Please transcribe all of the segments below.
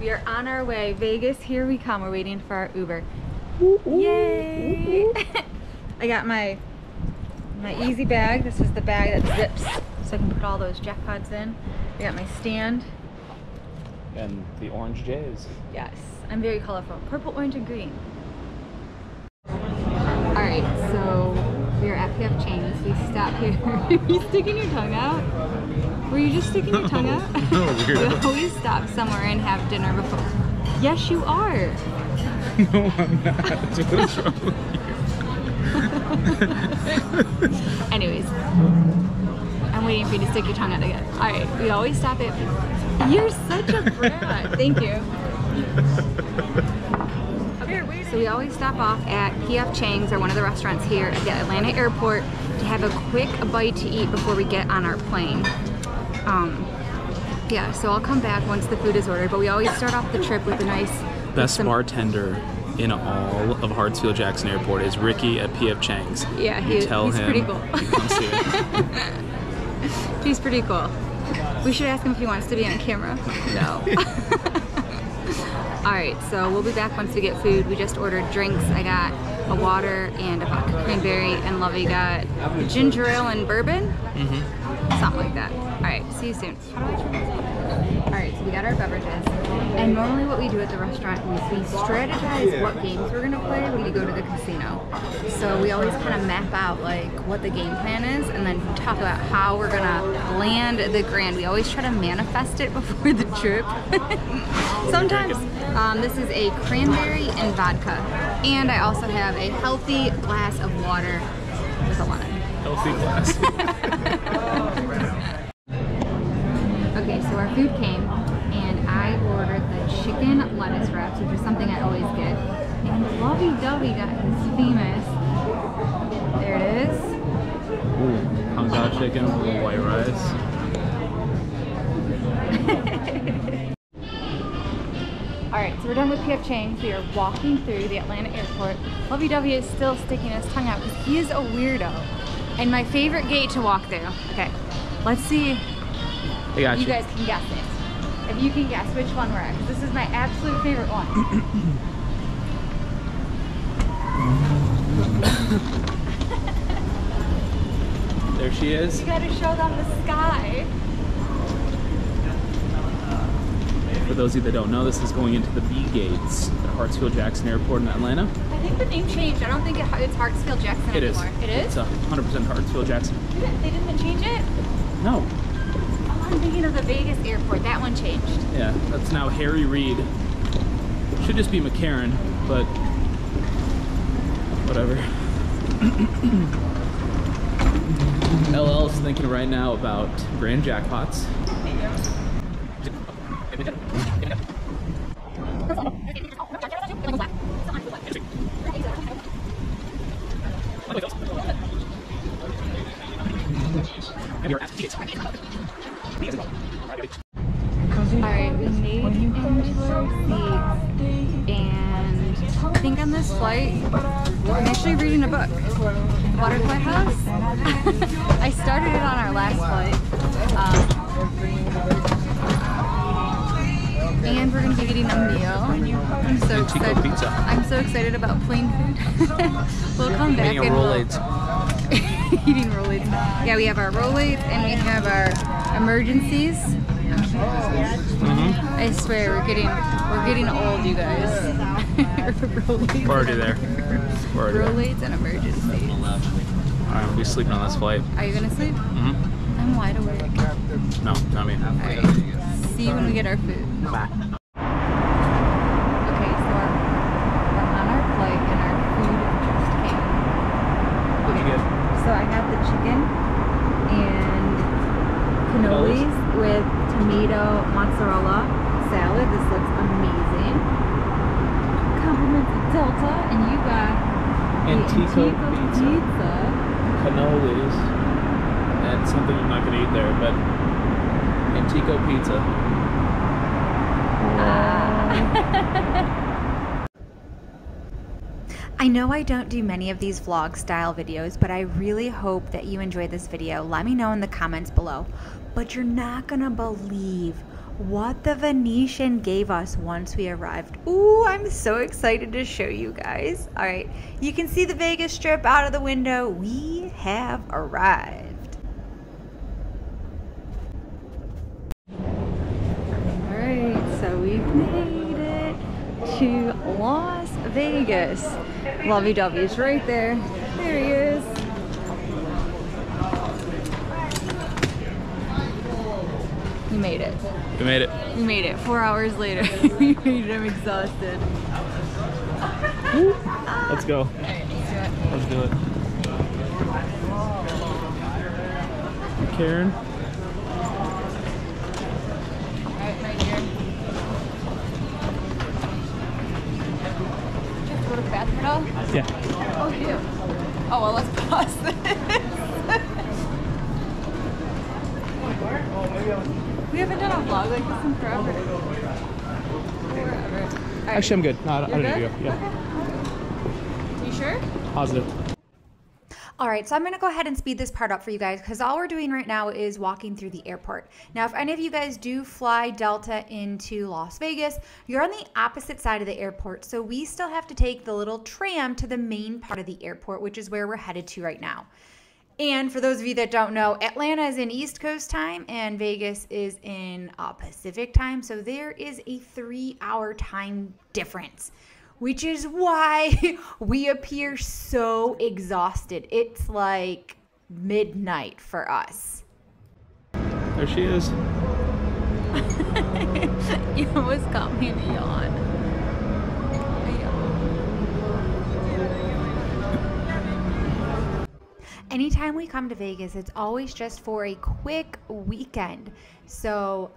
We are on our way. Vegas, here we come. We're waiting for our Uber. Yay! I got my my easy bag. This is the bag that zips so I can put all those jackpots in. I got my stand. And the orange J's. Yes, I'm very colorful. Purple, orange, and green. All right, so we are at PF Chang's. We stop here. Are you sticking your tongue out? Were you just sticking your tongue out? No, we weirdo. always stop somewhere and have dinner before. Yes, you are. no, I'm not. what is wrong with you? Anyways, I'm waiting for you to stick your tongue out again. All right, we always stop at. You're such a brat. Thank you. So we always stop off at PF Chang's or one of the restaurants here at the Atlanta airport to have a quick bite to eat before we get on our plane. Um, yeah, so I'll come back once the food is ordered, but we always start off the trip with a nice Best some- bartender in all of Hartsfield Jackson Airport is Ricky at PF Chang's. Yeah, he, tell he's him pretty cool. you come see it. He's pretty cool. We should ask him if he wants to be on camera. No. All right, so we'll be back once we get food. We just ordered drinks. I got a water and a vodka cranberry, and Lovey got ginger ale and bourbon, Mm-hmm. something like that. Right, see you soon. All right, so we got our beverages, and normally what we do at the restaurant is we strategize what games we're gonna play when we go to the casino. So we always kind of map out like what the game plan is, and then talk about how we're gonna land the grand. We always try to manifest it before the trip. Sometimes um, this is a cranberry and vodka, and I also have a healthy glass of water with a lemon. Healthy glass. Okay, so our food came, and I ordered the chicken lettuce wraps, which is something I always get. And Lovey Dovey got his famous. There it is. Ooh, Pao chicken with white rice. All right, so we're done with PF Chang's. We are walking through the Atlanta airport. Lovey Dovey is still sticking his tongue out because he is a weirdo. And my favorite gate to walk through. Okay, let's see I got you you. guys can guess it. If you can guess which one we're at, 'cause this is my absolute favorite one. There she is. You gotta show them the sky. For those of you that don't know, this is going into the B gates at Hartsfield Jackson Airport in Atlanta. I think the name changed. I don't think it, it's Hartsfield Jackson It is. anymore. It is? It's a 100% Hartsfield Jackson. They didn't- they didn't change it? No. I'm thinking of the Vegas airport. That one changed. Yeah, that's now Harry Reid. Should just be McCarran, but whatever. LL's thinking right now about grand jackpots. Alright, we made seats. And I think on this flight, I'm actually reading a book. Butterfly House. I started it on our last flight. Um, and we're gonna be getting a meal. I'm so excited. pizza. I'm so excited about plane food. we'll come back and we'll-. eating Rolaids. Yeah, we have our Rolaids and we have our Emergen-Cs. Mm-hmm. I swear we're getting we're getting old, you guys. Rolaids We're already there. We're already there. Rolaids and Emergen-Cs. Alright, we'll be sleeping on this flight. Are you gonna sleep? Mm-hmm. I'm wide awake. No, not me. Alright. See you when we get our food. Bye. Okay, so our, we're on our flight and our food just came. What'd you get? So I got the chicken and cannolis with tomato mozzarella salad. This looks amazing. Compliments of Delta, and you got Antico Antico pizza. pizza. Cannolis. And something I'm not gonna eat there, but Antico pizza. Ah. I know I don't do many of these vlog style videos, but I really hope that you enjoyed this video. Let me know in the comments below. But you're not gonna believe what the Venetian gave us once we arrived. Ooh, I'm so excited to show you guys. All right, you can see the Vegas Strip out of the window. We have arrived. All right, so we've made it to Las Vegas. Lovey Dovey's right there. There he is. We made it. We made it. We made it. Four hours later. we made it. I'm exhausted. Let's go. Let's do it. Karen. To the bathroom at all? Yeah. Oh, you do? Oh, well, let's pause this. we haven't done a vlog like this in forever. Forever. Right. Actually, I'm good. No, I don't, I don't need to go. Yeah. You sure? Positive. All right, so I'm gonna go ahead and speed this part up for you guys because all we're doing right now is walking through the airport. Now, if any of you guys do fly Delta into Las Vegas, you're on the opposite side of the airport. So we still have to take the little tram to the main part of the airport, which is where we're headed to right now. And for those of you that don't know, Atlanta is in East Coast time and Vegas is in uh, Pacific time. So there is a three hour time difference, which is why we appear so exhausted. It's like midnight for us. There she is. you almost got me in a yawn. A yawn. Anytime we come to Vegas, it's always just for a quick weekend. So,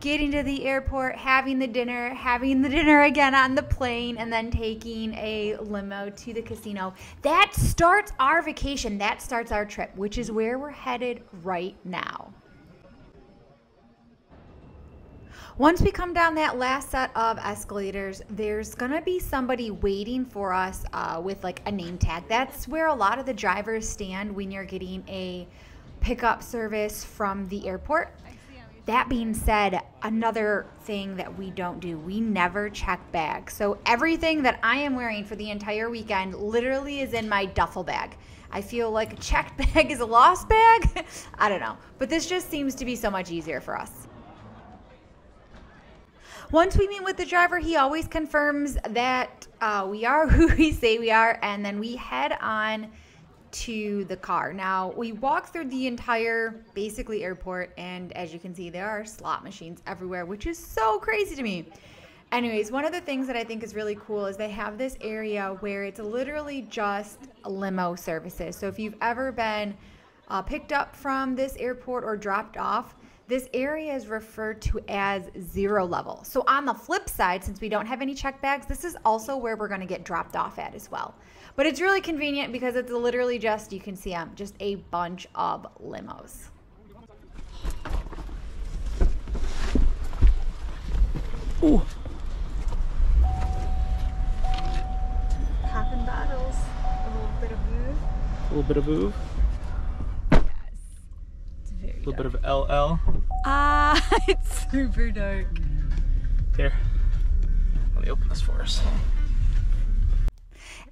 getting to the airport, having the dinner, having the dinner again on the plane, and then taking a limo to the casino. That starts our vacation. That starts our trip, which is where we're headed right now. Once we come down that last set of escalators, there's gonna be somebody waiting for us uh, with like a name tag. That's where a lot of the drivers stand when you're getting a pickup service from the airport. That being said, another thing that we don't do, we never check bags. So everything that I am wearing for the entire weekend literally is in my duffel bag. I feel like a checked bag is a lost bag. I don't know. But this just seems to be so much easier for us. Once we meet with the driver, he always confirms that uh, we are who we say we are, and then we head on to the car. Now, we walk through the entire basically airport, and as you can see, there are slot machines everywhere, which is so crazy to me. Anyways, one of the things that I think is really cool is they have this area where it's literally just limo services. So if you've ever been uh, picked up from this airport or dropped off, this area is referred to as zero level. So on the flip side, since we don't have any check bags, this is also where we're going to get dropped off at as well. But it's really convenient because it's literally just, you can see them, just a bunch of limos. Ooh. Popping bottles, a little bit of booze. A little bit of Oov. It's very A little bit of LL. Ah, it's super dark. Here. Let me open this for us.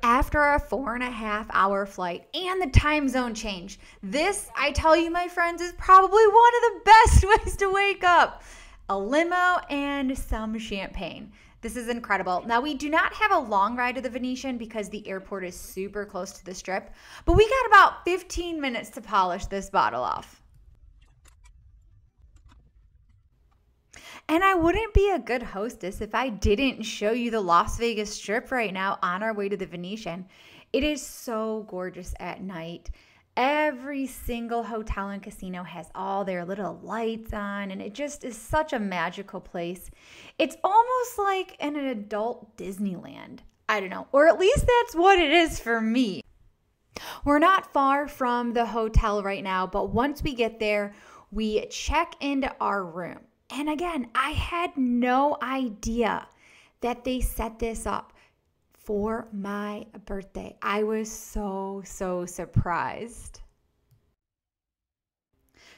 After a four and a half hour flight and the time zone change, this, I tell you, my friends, is probably one of the best ways to wake up. A limo and some champagne. This is incredible. Now, we do not have a long ride to the Venetian because the airport is super close to the strip, but we got about 15 minutes to polish this bottle off. And I wouldn't be a good hostess if I didn't show you the Las Vegas Strip right now on our way to the Venetian. It is so gorgeous at night. Every single hotel and casino has all their little lights on, and it just is such a magical place. It's almost like an adult Disneyland. I don't know, or at least that's what it is for me. We're not far from the hotel right now, but once we get there, we check into our room. And again, I had no idea that they set this up for my birthday. I was so, so surprised.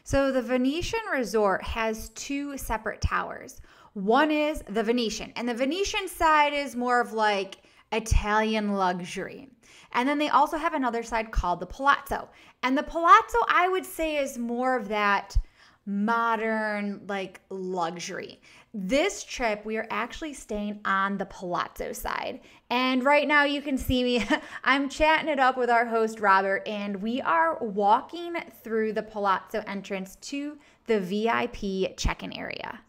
So the Venetian Resort has two separate towers. One is the Venetian, and the Venetian side is more of like Italian luxury. And then they also have another side called the Palazzo. And the Palazzo, I would say, is more of that modern, like luxury. This trip, we are actually staying on the Palazzo side. And right now, you can see me. I'm chatting it up with our host, Robert, and we are walking through the Palazzo entrance to the VIP check in area.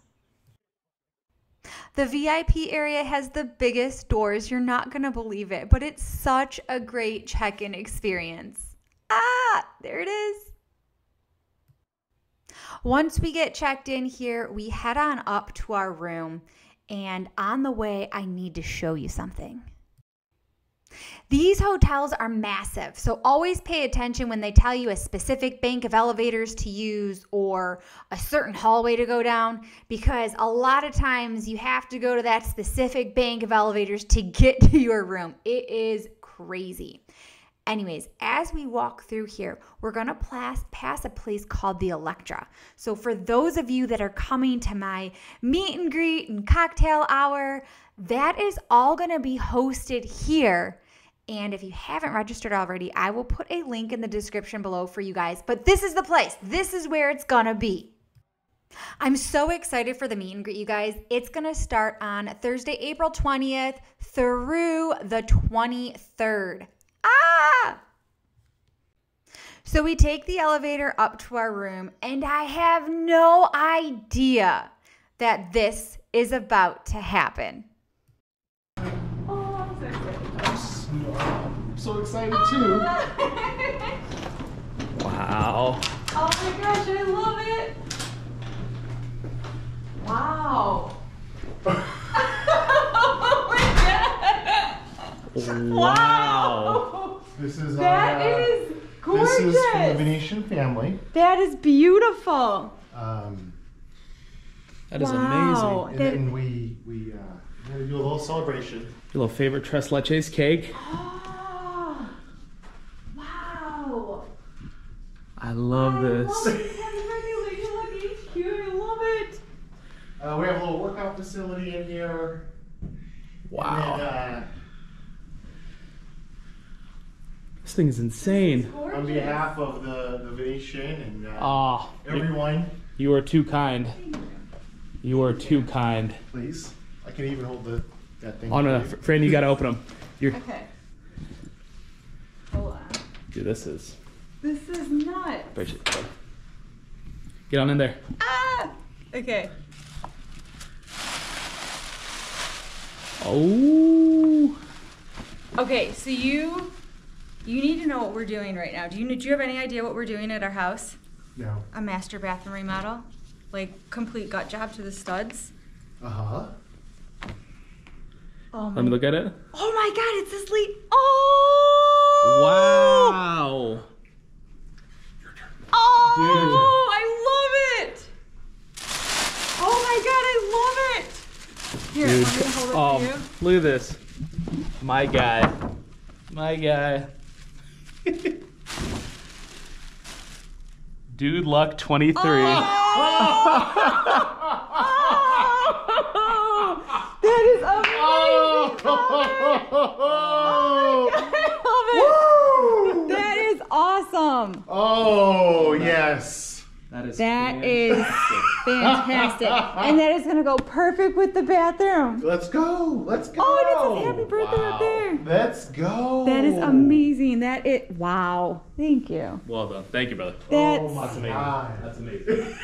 The VIP area has the biggest doors. You're not going to believe it, but it's such a great check in experience. Ah, there it is. Once we get checked in here, we head on up to our room. And on the way, I need to show you something. These hotels are massive, so always pay attention when they tell you a specific bank of elevators to use or a certain hallway to go down because a lot of times you have to go to that specific bank of elevators to get to your room. It is crazy. Anyways, as we walk through here, we're going to pass pass a place called the Electra. So, for those of you that are coming to my meet and greet and cocktail hour, that is all going to be hosted here. And if you haven't registered already, I will put a link in the description below for you guys. But this is the place, this is where it's going to be. I'm so excited for the meet and greet, you guys. It's going to start on Thursday, April 20th through the 23rd. Ah! So we take the elevator up to our room, and I have no idea that this is about to happen. Oh, I'm so excited too. Wow. Oh my gosh, I love it. Wow. Wow. This is That our, uh, is gorgeous. This is from the Venetian family. That is beautiful. Um, That is Wow. amazing. and That- then we we uh, we're gonna do a little celebration. Your little favorite tres leches cake. Oh, wow. I love this. Happy birthday, Lady Luck HQ. I love it. Uh, we have a little workout facility in here. And Wow. then, uh, This thing is insane. on behalf of the, the Venetian and uh, Ah, you, everyone, you are too kind. You are too kind. please. I can even hold the that thing. Oh no, for you. Fran, you gotta open them. You're, Okay. Hold on. dude, this is. This is nuts. Get on in there. Ah! Okay. Oh. Okay, so you you need to know what we're doing right now. Do you do you have any idea what we're doing at our house? No. A master bathroom remodel, like complete gut job to the studs. Uh huh. Oh my! Let me look at it. Oh my God! It's this lead. Oh! Wow. Oh! I love it. Oh my God! I love it. Here, Dude. want me to hold it Oh, for you? look at this. My guy. My guy. Dude Luck 23. Oh! That is amazing. I love it. That is awesome. Oh yes. That is That is fantastic. And that is going to go perfect with the bathroom. Let's go. Let's go. Oh, and it says happy birthday Wow. up there. Let's go. That is amazing. That it wow. Thank you. Well done. Thank you, brother. Oh, that's Oh That's amazing. God. That's amazing.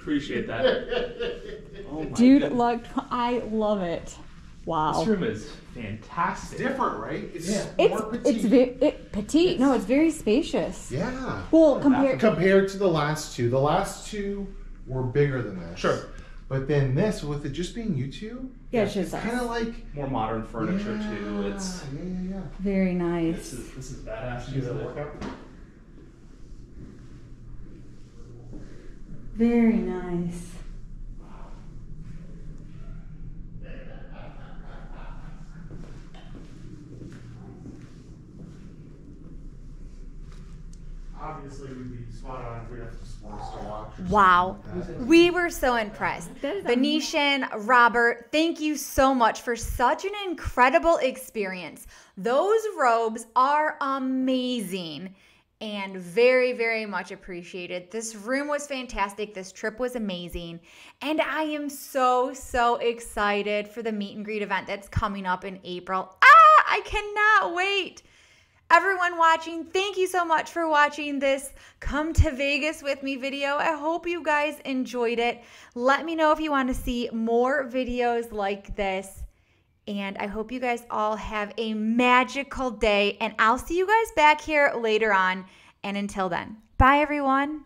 Appreciate that. Oh my dude goodness. look I love it. Wow. This room is fantastic. Different, right? It's It's more petite. it's very it, petite. No, it's very spacious. yeah. Well, compared Compared to the last two, the last two were bigger than this. Sure. But then this, with it just being you two, yeah, it's just kind of like More modern furniture yeah, too. It's yeah, yeah, yeah. very nice. this is this is badass. Does it work out? Very nice. obviously we'd be spot on if we have some sports to watch. or Wow. something like that. We were so impressed. Venetian, Robert, thank you so much for such an incredible experience. Those robes are amazing and very, very much appreciated. This room was fantastic. This trip was amazing. And I am so, so excited for the meet and greet event that's coming up in April. Ah, I cannot wait. Everyone watching, thank you so much for watching this Come to Vegas with Me video. I hope you guys enjoyed it. Let me know if you want to see more videos like this. And I hope you guys all have a magical day. And I'll see you guys back here later on. And until then, bye everyone.